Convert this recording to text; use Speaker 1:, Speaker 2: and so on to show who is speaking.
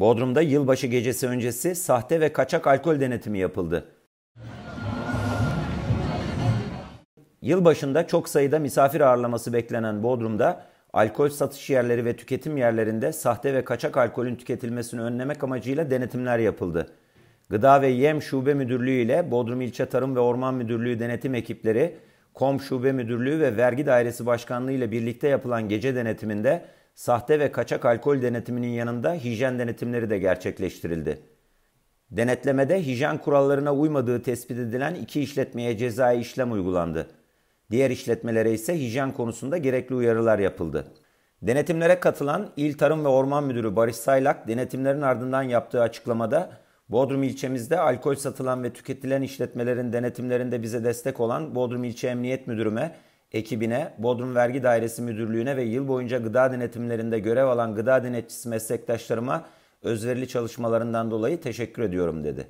Speaker 1: Bodrum'da yılbaşı gecesi öncesi sahte ve kaçak alkol denetimi yapıldı. Yılbaşında çok sayıda misafir ağırlaması beklenen Bodrum'da alkol satış yerleri ve tüketim yerlerinde sahte ve kaçak alkolün tüketilmesini önlemek amacıyla denetimler yapıldı. Gıda ve Yem Şube Müdürlüğü ile Bodrum İlçe Tarım ve Orman Müdürlüğü denetim ekipleri, KOM Şube Müdürlüğü ve Vergi Dairesi Başkanlığı ile birlikte yapılan gece denetiminde sahte ve kaçak alkol denetiminin yanında hijyen denetimleri de gerçekleştirildi. Denetlemede hijyen kurallarına uymadığı tespit edilen iki işletmeye cezai işlem uygulandı. Diğer işletmelere ise hijyen konusunda gerekli uyarılar yapıldı. Denetimlere katılan İl Tarım ve Orman Müdürü Barış Saylak, denetimlerin ardından yaptığı açıklamada Bodrum ilçemizde alkol satılan ve tüketilen işletmelerin denetimlerinde bize destek olan Bodrum İlçe Emniyet Müdürüme, ekibine, Bodrum Vergi Dairesi Müdürlüğü'ne ve yıl boyunca gıda denetimlerinde görev alan gıda denetçisi meslektaşlarıma özverili çalışmalarından dolayı teşekkür ediyorum dedi.